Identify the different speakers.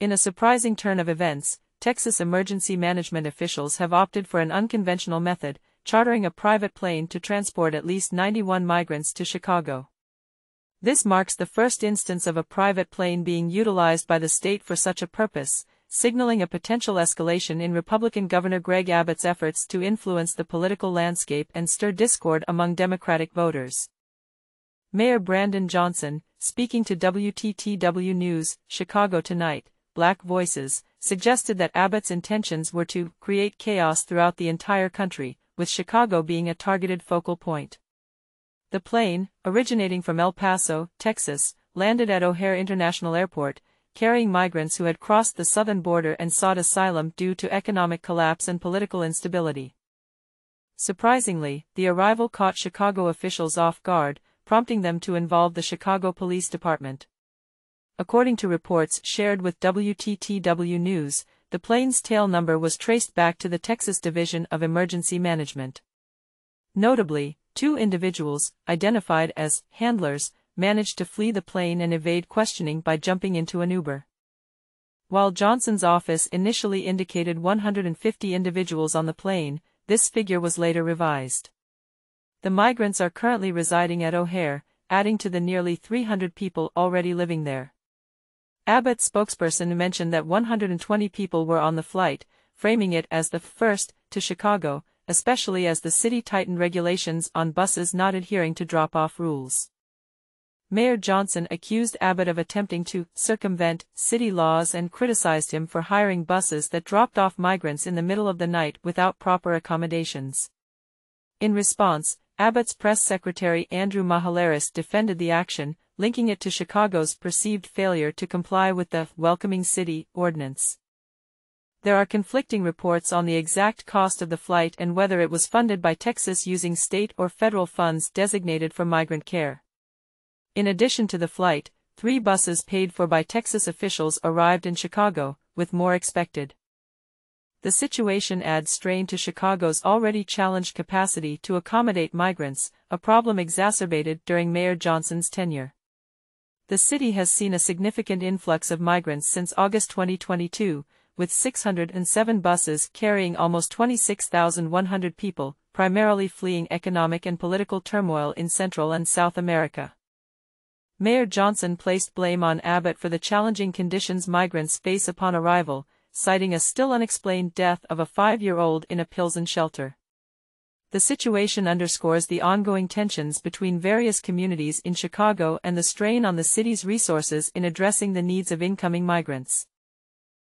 Speaker 1: In a surprising turn of events, Texas emergency management officials have opted for an unconventional method, chartering a private plane to transport at least 91 migrants to Chicago. This marks the first instance of a private plane being utilized by the state for such a purpose, signaling a potential escalation in Republican Governor Greg Abbott's efforts to influence the political landscape and stir discord among Democratic voters. Mayor Brandon Johnson, speaking to WTTW News, Chicago Tonight, Black Voices, suggested that Abbott's intentions were to create chaos throughout the entire country, with Chicago being a targeted focal point. The plane, originating from El Paso, Texas, landed at O'Hare International Airport, carrying migrants who had crossed the southern border and sought asylum due to economic collapse and political instability. Surprisingly, the arrival caught Chicago officials off guard, prompting them to involve the Chicago Police Department. According to reports shared with WTTW News, the plane's tail number was traced back to the Texas Division of Emergency Management. Notably, two individuals, identified as handlers, managed to flee the plane and evade questioning by jumping into an Uber. While Johnson's office initially indicated 150 individuals on the plane, this figure was later revised. The migrants are currently residing at O'Hare, adding to the nearly 300 people already living there. Abbott's spokesperson mentioned that 120 people were on the flight, framing it as the first to Chicago, especially as the city tightened regulations on buses not adhering to drop-off rules. Mayor Johnson accused Abbott of attempting to circumvent city laws and criticized him for hiring buses that dropped off migrants in the middle of the night without proper accommodations. In response, Abbott's press secretary Andrew Mahaleris defended the action, linking it to Chicago's perceived failure to comply with the Welcoming City Ordinance. There are conflicting reports on the exact cost of the flight and whether it was funded by Texas using state or federal funds designated for migrant care. In addition to the flight, three buses paid for by Texas officials arrived in Chicago, with more expected. The situation adds strain to Chicago's already challenged capacity to accommodate migrants, a problem exacerbated during Mayor Johnson's tenure the city has seen a significant influx of migrants since August 2022, with 607 buses carrying almost 26,100 people, primarily fleeing economic and political turmoil in Central and South America. Mayor Johnson placed blame on Abbott for the challenging conditions migrants face upon arrival, citing a still unexplained death of a five-year-old in a Pilsen shelter the situation underscores the ongoing tensions between various communities in Chicago and the strain on the city's resources in addressing the needs of incoming migrants.